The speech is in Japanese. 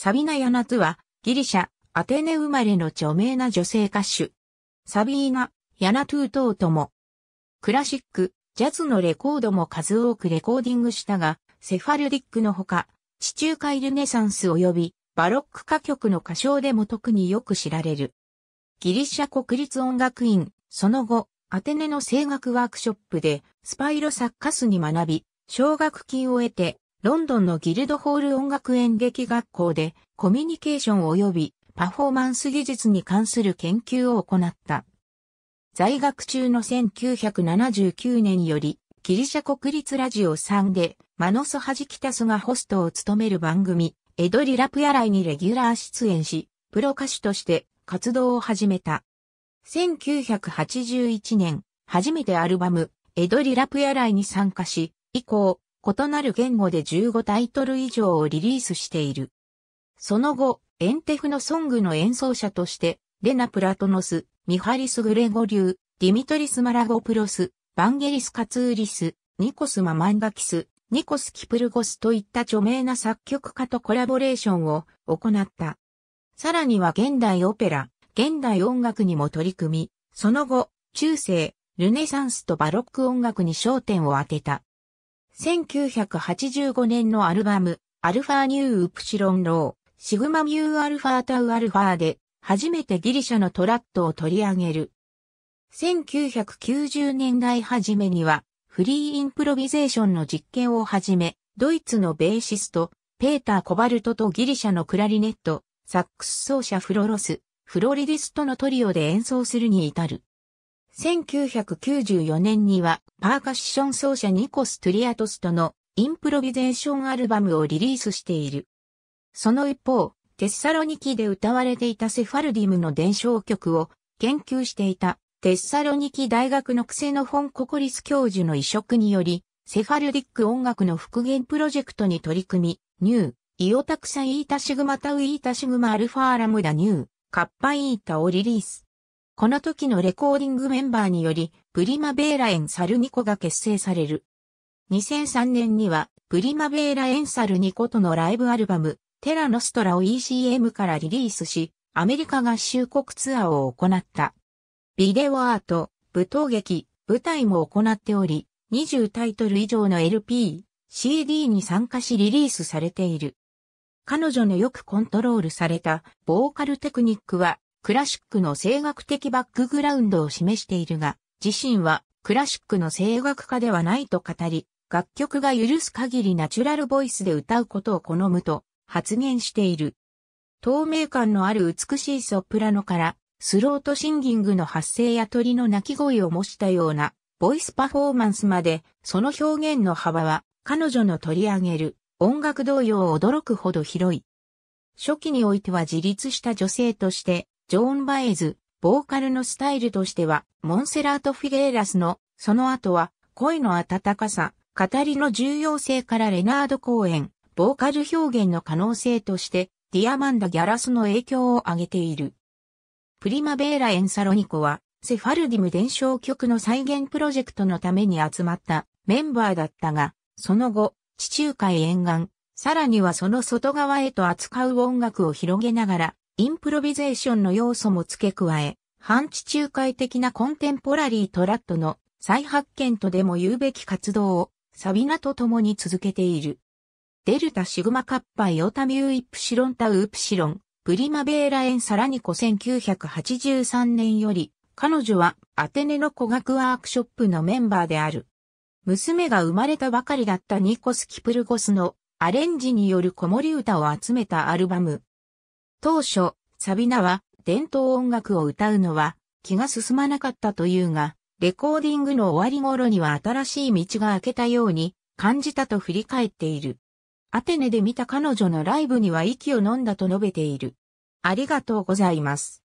サビナ・ヤナトゥは、ギリシャ、アテネ生まれの著名な女性歌手。サビーナ、ヤナトゥー等とも。クラシック、ジャズのレコードも数多くレコーディングしたが、セファルディックのほか、地中海ルネサンス及びバロック歌曲の歌唱でも特によく知られる。ギリシャ国立音楽院、その後、アテネの声楽ワークショップでスパイロサッカスに学び、奨学金を得て、ロンドンのギルドホール音楽演劇学校でコミュニケーション及びパフォーマンス技術に関する研究を行った。在学中の1979年より、ギリシャ国立ラジオ3で、マノソハジキタスがホストを務める番組、エドリラプヤライにレギュラー出演し、プロ歌手として活動を始めた。1981年、初めてアルバム、エドリラプヤライに参加し、以降、異なる言語で15タイトル以上をリリースしている。その後、エンテフのソングの演奏者として、レナ・プラトノス、ミハリス・グレゴリュー、ディミトリス・マラゴプロス、バンゲリス・カツーリス、ニコス・ママンガキス、ニコス・キプルゴスといった著名な作曲家とコラボレーションを行った。さらには現代オペラ、現代音楽にも取り組み、その後、中世、ルネサンスとバロック音楽に焦点を当てた。1985年のアルバム、アルファニューウプシロンロー、シグマミューアルファタウアルファで、初めてギリシャのトラットを取り上げる。1990年代初めには、フリーインプロビゼーションの実験を始め、ドイツのベーシスト、ペーター・コバルトとギリシャのクラリネット、サックス奏者フロロス、フロリディスとのトリオで演奏するに至る。1994年にはパーカッション奏者ニコス・トゥリアトスとのインプロビゼーションアルバムをリリースしている。その一方、テッサロニキで歌われていたセファルディムの伝承曲を研究していたテッサロニキ大学のクセノフォン・ココリス教授の移植により、セファルディック音楽の復元プロジェクトに取り組み、ニュー、イオタクサイータシグマタウイータシグマアルファーラムダニュー、カッパイータをリリース。この時のレコーディングメンバーにより、プリマベーラエンサルニコが結成される。2003年には、プリマベーラエンサルニコとのライブアルバム、テラノストラを ECM からリリースし、アメリカ合衆国ツアーを行った。ビデオアート、舞踏劇、舞台も行っており、20タイトル以上の LP、CD に参加しリリースされている。彼女のよくコントロールされたボーカルテクニックはクラシックの声楽的バックグラウンドを示しているが、自身はクラシックの声楽家ではないと語り、楽曲が許す限りナチュラルボイスで歌うことを好むと発言している。透明感のある美しいソプラノからスロートシンギングの発声や鳥の鳴き声を模したようなボイスパフォーマンスまで、その表現の幅は彼女の取り上げる音楽同様驚くほど広い。初期においては自立した女性として、ジョーン・バエズ、ボーカルのスタイルとしては、モンセラート・フィゲーラスの、その後は、声の温かさ、語りの重要性からレナード公演、ボーカル表現の可能性として、ディアマンダ・ギャラスの影響を挙げている。プリマベーラ・エンサロニコは、セファルディム伝承曲の再現プロジェクトのために集まったメンバーだったが、その後、地中海沿岸、さらにはその外側へと扱う音楽を広げながら、インプロビゼーションの要素も付け加え、反地中海的なコンテンポラリートラットの再発見とでも言うべき活動をサビナと共に続けている。デルタシグマカッパイオタミューイプシロンタウープシロン、プリマベーラエンサラニコ1983年より、彼女はアテネの語学ワークショップのメンバーである。娘が生まれたばかりだったニコス・キプルゴスのアレンジによる子守歌を集めたアルバム。当初、サビナは伝統音楽を歌うのは気が進まなかったというが、レコーディングの終わり頃には新しい道が開けたように感じたと振り返っている。アテネで見た彼女のライブには息を飲んだと述べている。ありがとうございます。